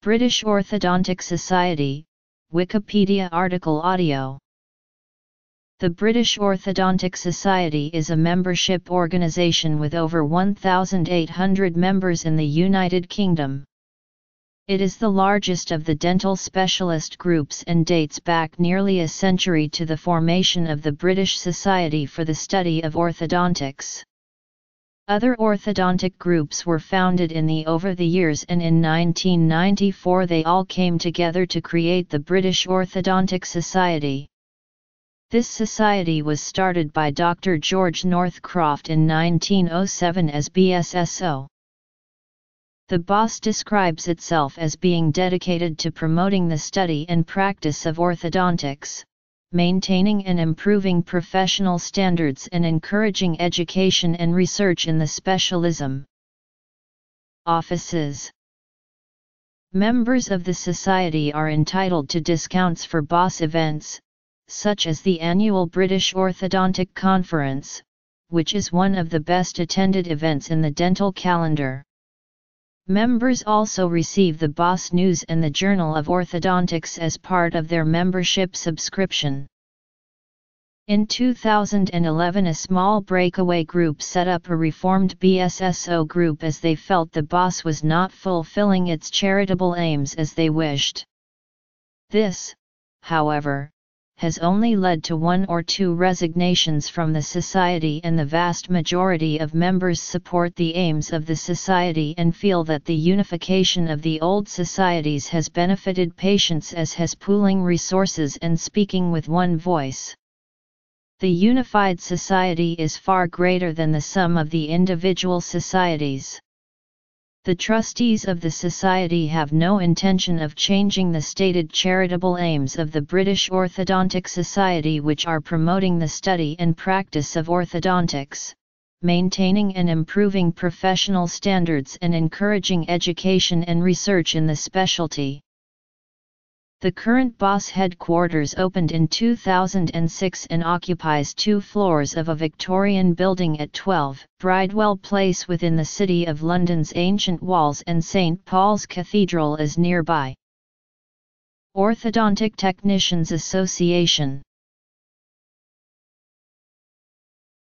British Orthodontic Society, Wikipedia article audio The British Orthodontic Society is a membership organisation with over 1,800 members in the United Kingdom. It is the largest of the dental specialist groups and dates back nearly a century to the formation of the British Society for the Study of Orthodontics. Other orthodontic groups were founded in the over the years and in 1994 they all came together to create the British Orthodontic Society. This society was started by Dr. George Northcroft in 1907 as BSSO. The BOS describes itself as being dedicated to promoting the study and practice of orthodontics, maintaining and improving professional standards and encouraging education and research in the specialism. Offices Members of the Society are entitled to discounts for BOS events, such as the annual British Orthodontic Conference, which is one of the best attended events in the dental calendar. Members also receive the BOS News and the Journal of Orthodontics as part of their membership subscription. In 2011 a small breakaway group set up a reformed BSSO group as they felt the BOS was not fulfilling its charitable aims as they wished. This, however, has only led to one or two resignations from the Society and the vast majority of members support the aims of the Society and feel that the unification of the old societies has benefited patients as has pooling resources and speaking with one voice. The unified society is far greater than the sum of the individual societies. The trustees of the Society have no intention of changing the stated charitable aims of the British Orthodontic Society which are promoting the study and practice of orthodontics, maintaining and improving professional standards and encouraging education and research in the specialty. The current BOS headquarters opened in 2006 and occupies two floors of a Victorian building at 12 Bridewell Place within the City of London's ancient walls and St Paul's Cathedral is nearby. Orthodontic Technicians Association